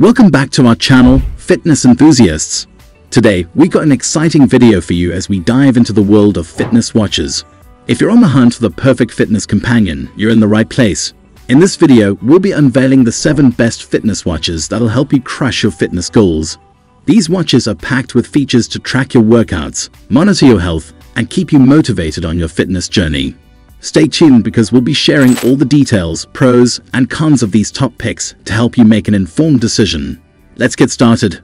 Welcome back to our channel, Fitness Enthusiasts. Today, we got an exciting video for you as we dive into the world of fitness watches. If you're on the hunt for the perfect fitness companion, you're in the right place. In this video, we'll be unveiling the 7 best fitness watches that'll help you crush your fitness goals. These watches are packed with features to track your workouts, monitor your health, and keep you motivated on your fitness journey. Stay tuned because we'll be sharing all the details, pros, and cons of these top picks to help you make an informed decision. Let's get started.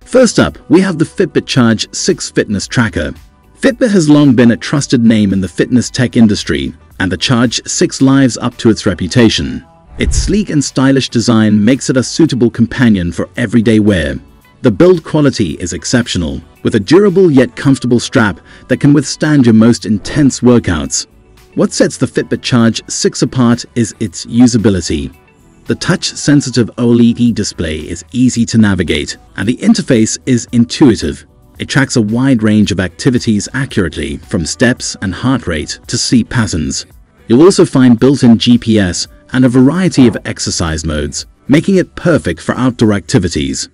First up, we have the Fitbit Charge 6 Fitness Tracker. Fitbit has long been a trusted name in the fitness tech industry, and the Charge 6 lives up to its reputation. Its sleek and stylish design makes it a suitable companion for everyday wear. The build quality is exceptional, with a durable yet comfortable strap that can withstand your most intense workouts. What sets the Fitbit Charge 6 apart is its usability. The touch-sensitive OLED display is easy to navigate, and the interface is intuitive. It tracks a wide range of activities accurately, from steps and heart rate to sleep patterns. You'll also find built-in GPS and a variety of exercise modes, making it perfect for outdoor activities.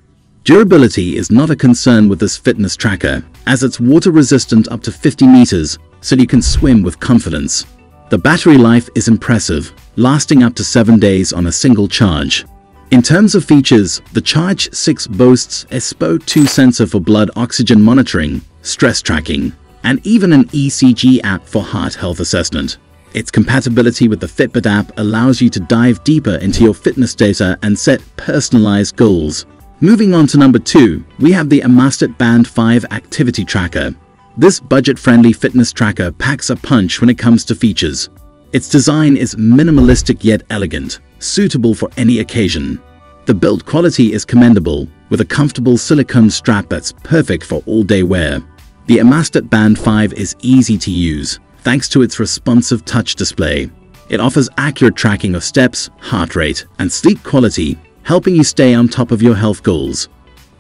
Durability is not a concern with this fitness tracker, as it's water resistant up to 50 meters, so you can swim with confidence. The battery life is impressive, lasting up to 7 days on a single charge. In terms of features, the Charge 6 boasts a SpO2 sensor for blood oxygen monitoring, stress tracking, and even an ECG app for heart health assessment. Its compatibility with the Fitbit app allows you to dive deeper into your fitness data and set personalized goals. Moving on to number 2, we have the Amazfit Band 5 Activity Tracker. This budget-friendly fitness tracker packs a punch when it comes to features. Its design is minimalistic yet elegant, suitable for any occasion. The build quality is commendable, with a comfortable silicone strap that's perfect for all-day wear. The Amazfit Band 5 is easy to use, thanks to its responsive touch display. It offers accurate tracking of steps, heart rate, and sleep quality helping you stay on top of your health goals.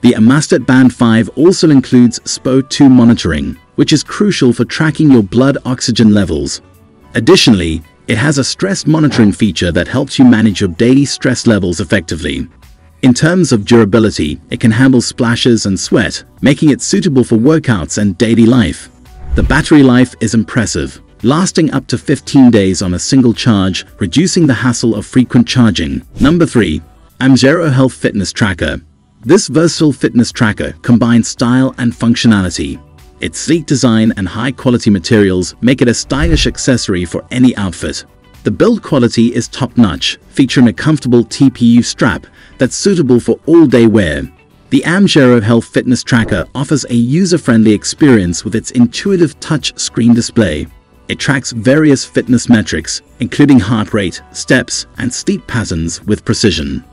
The Amazfit Band 5 also includes SpO2 monitoring, which is crucial for tracking your blood oxygen levels. Additionally, it has a stress monitoring feature that helps you manage your daily stress levels effectively. In terms of durability, it can handle splashes and sweat, making it suitable for workouts and daily life. The battery life is impressive, lasting up to 15 days on a single charge, reducing the hassle of frequent charging. Number 3. Amzhero Health Fitness Tracker. This versatile fitness tracker combines style and functionality. Its sleek design and high-quality materials make it a stylish accessory for any outfit. The build quality is top-notch, featuring a comfortable TPU strap that's suitable for all-day wear. The Amzhero Health Fitness Tracker offers a user-friendly experience with its intuitive touch screen display. It tracks various fitness metrics, including heart rate, steps, and sleep patterns with precision.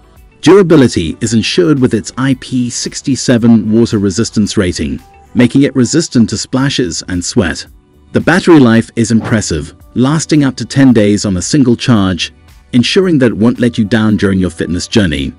Durability is ensured with its IP67 water resistance rating, making it resistant to splashes and sweat. The battery life is impressive, lasting up to 10 days on a single charge, ensuring that it won't let you down during your fitness journey.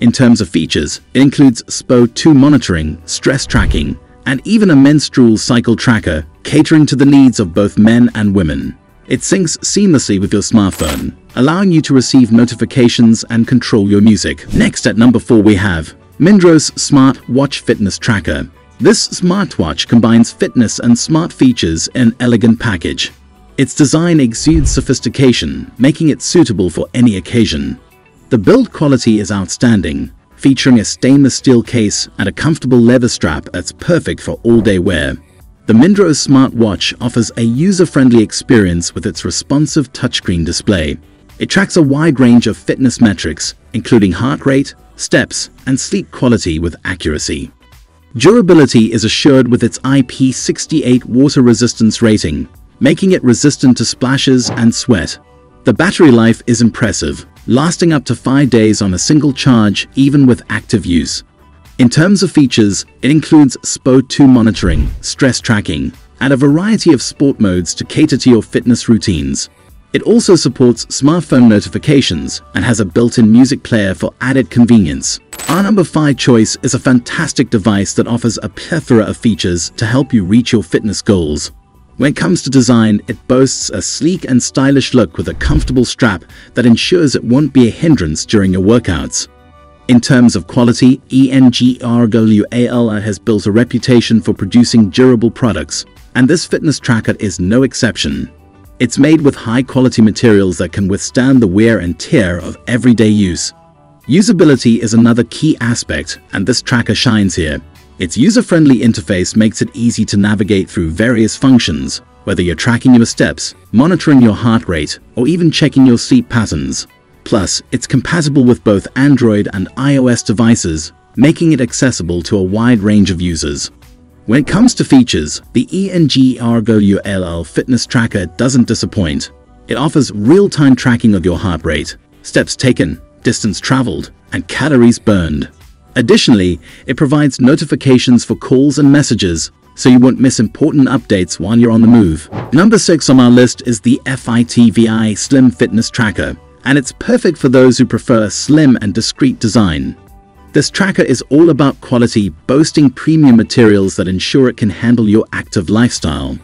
In terms of features, it includes SpO2 monitoring, stress tracking, and even a menstrual cycle tracker, catering to the needs of both men and women. It syncs seamlessly with your smartphone, allowing you to receive notifications and control your music. Next at number 4 we have Mindrose Smart Watch Fitness Tracker. This smartwatch combines fitness and smart features in an elegant package. Its design exudes sophistication, making it suitable for any occasion. The build quality is outstanding, featuring a stainless steel case and a comfortable leather strap that's perfect for all-day wear. The Mindrose smartwatch offers a user-friendly experience with its responsive touchscreen display. It tracks a wide range of fitness metrics, including heart rate, steps, and sleep quality with accuracy. Durability is assured with its IP68 water resistance rating, making it resistant to splashes and sweat. The battery life is impressive, lasting up to 5 days on a single charge even with active use. In terms of features, it includes SpO2 monitoring, stress tracking, and a variety of sport modes to cater to your fitness routines. It also supports smartphone notifications and has a built-in music player for added convenience. Our number 5 choice is a fantastic device that offers a plethora of features to help you reach your fitness goals. When it comes to design, it boasts a sleek and stylish look with a comfortable strap that ensures it won't be a hindrance during your workouts. In terms of quality, ENGERWALL has built a reputation for producing durable products, and this fitness tracker is no exception. It's made with high-quality materials that can withstand the wear and tear of everyday use. Usability is another key aspect, and this tracker shines here. Its user-friendly interface makes it easy to navigate through various functions, whether you're tracking your steps, monitoring your heart rate, or even checking your sleep patterns. Plus, it's compatible with both Android and iOS devices, making it accessible to a wide range of users. When it comes to features, the ENGERWALL fitness tracker doesn't disappoint. It offers real-time tracking of your heart rate, steps taken, distance traveled, and calories burned. Additionally, it provides notifications for calls and messages, so you won't miss important updates while you're on the move. Number 6 on our list is the FITVII Slim Fitness Tracker, and it's perfect for those who prefer a slim and discreet design. This tracker is all about quality, boasting premium materials that ensure it can handle your active lifestyle.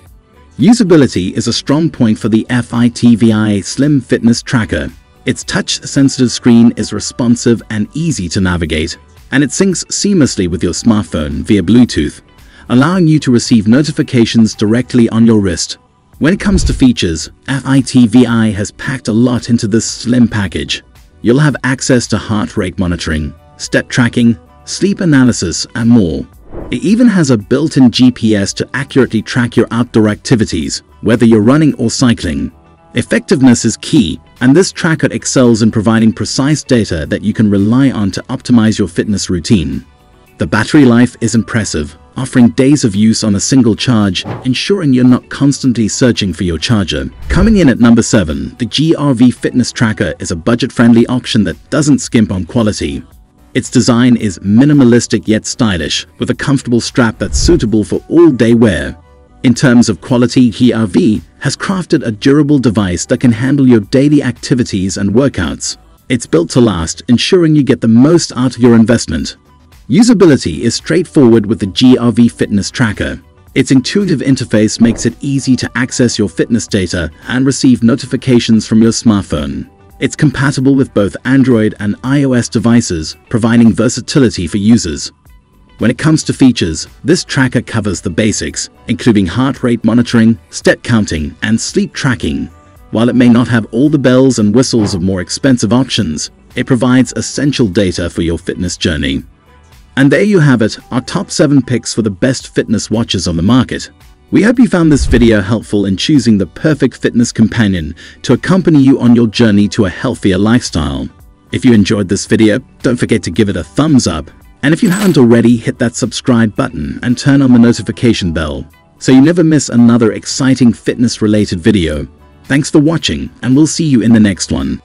Usability is a strong point for the FITVII Slim Fitness Tracker. Its touch-sensitive screen is responsive and easy to navigate, and it syncs seamlessly with your smartphone via Bluetooth, allowing you to receive notifications directly on your wrist. When it comes to features, FITVII has packed a lot into this slim package. You'll have access to heart rate monitoring, step tracking, sleep analysis, and more. It even has a built-in GPS to accurately track your outdoor activities, whether you're running or cycling. Effectiveness is key, and this tracker excels in providing precise data that you can rely on to optimize your fitness routine. The battery life is impressive, offering days of use on a single charge, ensuring you're not constantly searching for your charger. Coming in at number 7, the GRV Fitness Tracker is a budget-friendly option that doesn't skimp on quality. Its design is minimalistic yet stylish, with a comfortable strap that's suitable for all-day wear. In terms of quality, GRV has crafted a durable device that can handle your daily activities and workouts. It's built to last, ensuring you get the most out of your investment. Usability is straightforward with the GRV Fitness Tracker. Its intuitive interface makes it easy to access your fitness data and receive notifications from your smartphone. It's compatible with both Android and iOS devices, providing versatility for users. When it comes to features, this tracker covers the basics, including heart rate monitoring, step counting, and sleep tracking. While it may not have all the bells and whistles of more expensive options, it provides essential data for your fitness journey. And there you have it, our top 7 picks for the best fitness watches on the market. We hope you found this video helpful in choosing the perfect fitness companion to accompany you on your journey to a healthier lifestyle. If you enjoyed this video, don't forget to give it a thumbs up and if you haven't already, hit that subscribe button and turn on the notification bell so you never miss another exciting fitness related video. Thanks for watching and we'll see you in the next one.